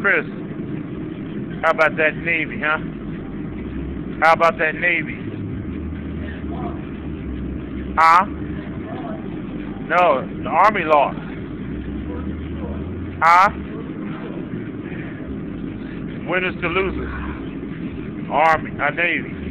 Chris, how about that Navy, huh? How about that Navy? Huh? No, the Army lost. Huh? Winners to losers. Army, uh, Navy.